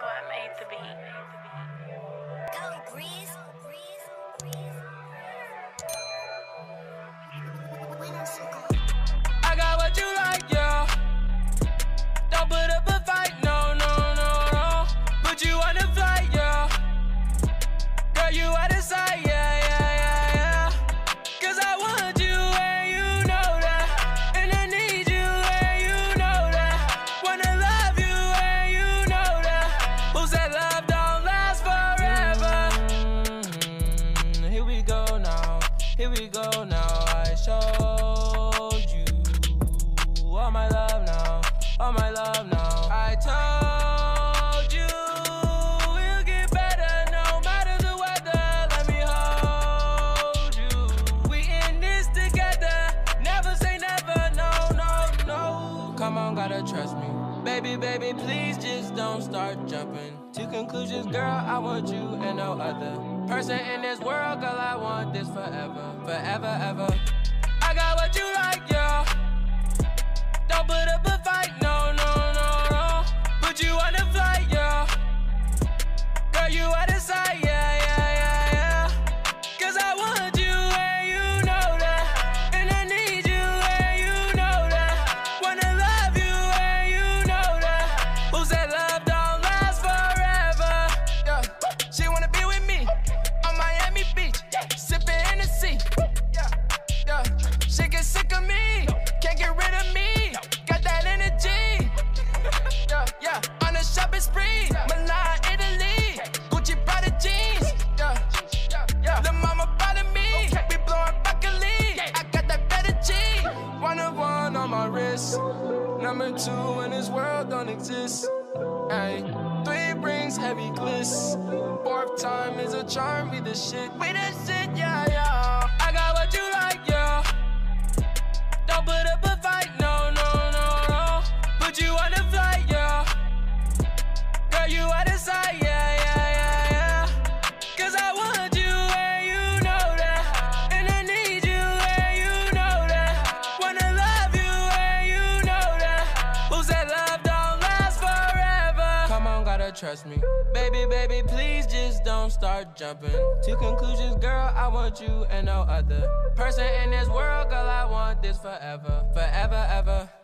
Made the beat. Go, Breeze. I here we go now. I showed you all my love now, all my love now. I told you we'll get better no matter the weather. Let me hold you. We in this together. Never say never, no, no, no. Come on, gotta trust me. Baby, baby, please just don't start jumping to conclusions, girl. I want you and no other person in this world, girl. I want this forever, forever, ever. I got what you like, yeah. On my wrist. Number two in this world don't exist. Ay. Three brings heavy bliss. Fourth time is a charm. We the shit. We the shit, yeah, yeah. Trust me. Baby, baby, please just don't start jumping to conclusions, girl. I want you and no other person in this world, girl. I want this forever, forever, ever.